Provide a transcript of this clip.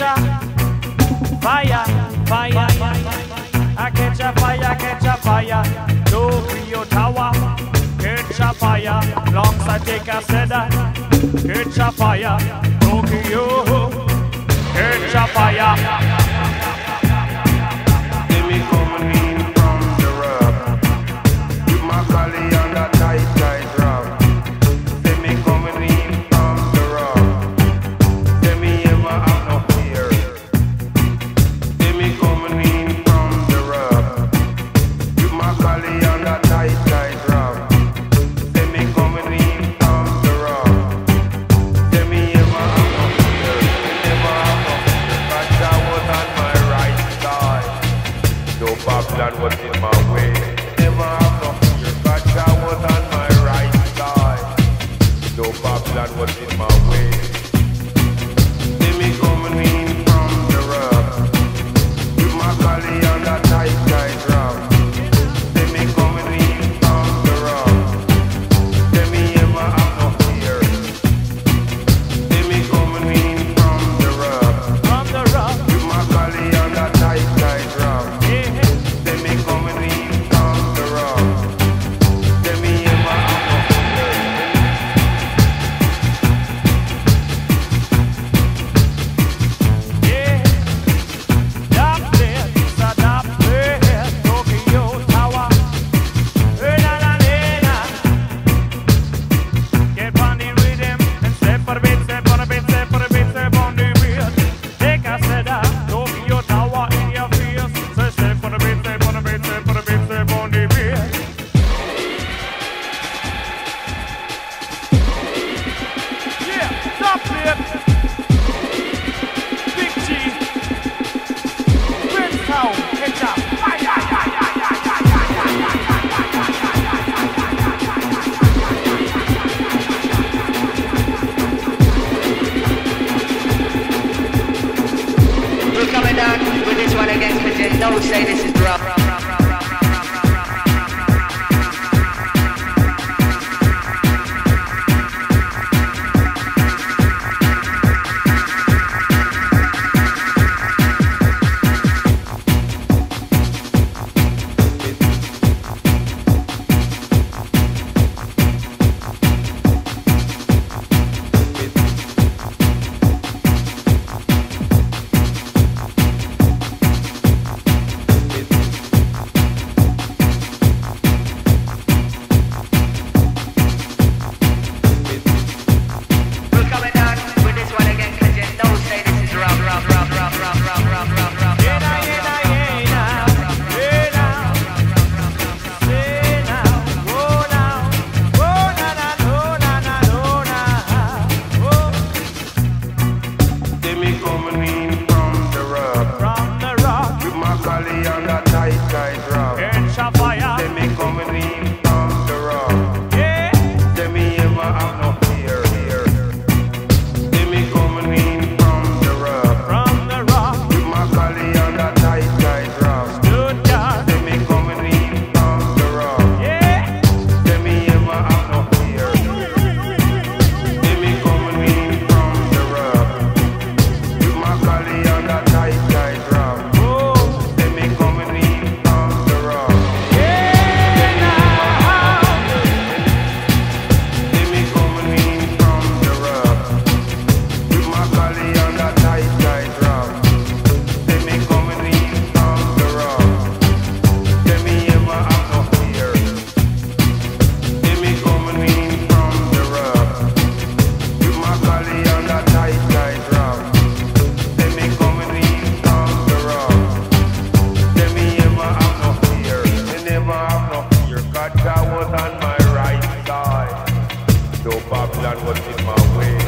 a fire, fire. I catch a fire, catch a fire. No Rio Tower, catch a fire. Long I take a cedar, catch a fire. Tokyo, catch a fire. than in my way. Never was on my right side. No Babylon was in my way. this one against me, just don't say this is rough. Though Babylon was in my way.